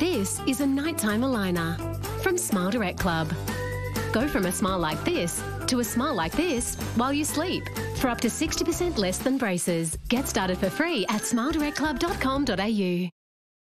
This is a nighttime aligner from Smile Direct Club. Go from a smile like this to a smile like this while you sleep for up to 60% less than braces. Get started for free at smiledirectclub.com.au.